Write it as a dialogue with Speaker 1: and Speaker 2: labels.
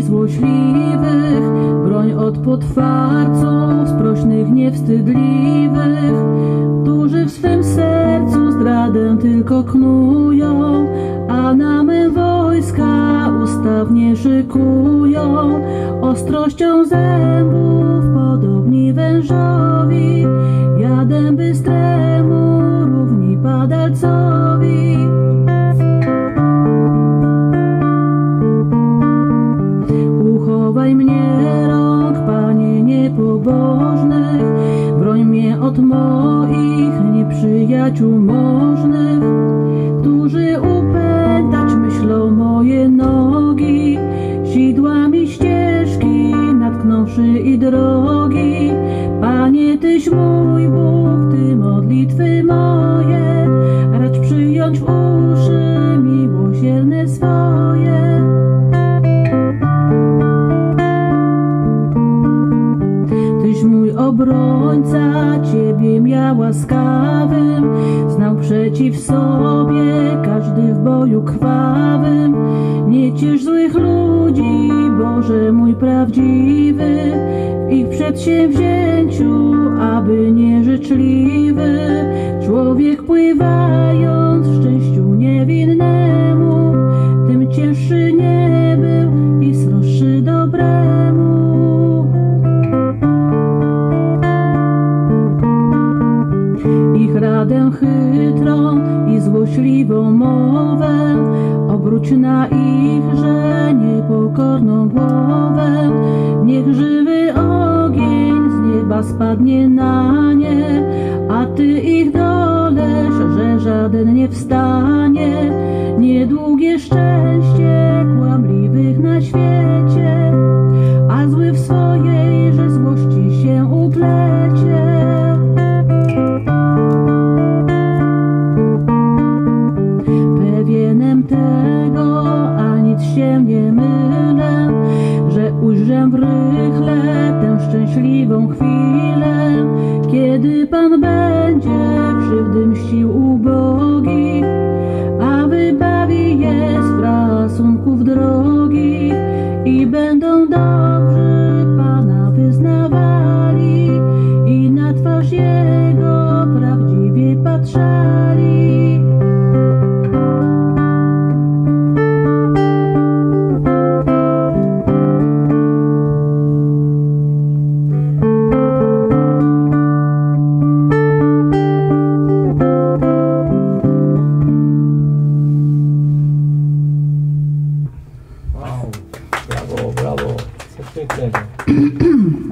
Speaker 1: złośliwych, broń od potwarców, sprośnych, niewstydliwych, którzy w swym sercu zdradę tylko knują, a na me wojska ustawnie szykują, ostrością zębów Panie niepobożnych, broń mnie od moich nieprzyjaciół możnych, którzy upętać myślą moje nogi, sidłami ścieżki natknąwszy i drogi. Panie, Tyś mój Bóg, Ty modlitwy moje, racz przyjąć uszy miłosierne swoje. Mój obrońca, Ciebie miał łaskawym, znał przeciw sobie każdy w boju krwawym. Nie ciesz złych ludzi, Boże mój prawdziwy, w ich przedsięwzięciu, aby nieżyczliwy, człowiek pływając ich radę chytrą i złośliwą mowę, obróć na ich, że niepokorną głowę. Niech żywy ogień z nieba spadnie na nie, a ty ich dolesz, że żaden nie wstanie. Niedługie szczęście kłamliwych na świecie, mylę, że ujrzę w rychle tę szczęśliwą chwilę, kiedy Pan będzie krzywdy mścił
Speaker 2: Bekleyelim.